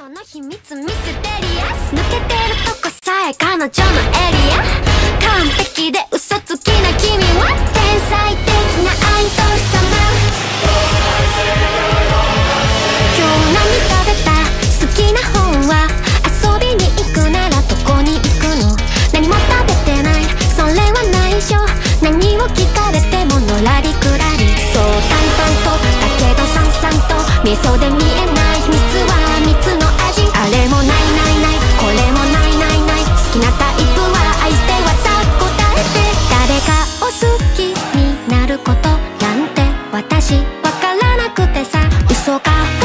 その秘密ミステリアス抜けてるとこさえ彼女のエリア。完璧で嘘つきな君は天才的なアイドル様。今日何食べた好きな本は遊びに行くならどこに行くの？何も食べてない。それは内緒。何を聞かれてものらりくらり。そう淡々とだけどさんさんと。味噌で見えない秘密は私わからなくてさ嘘か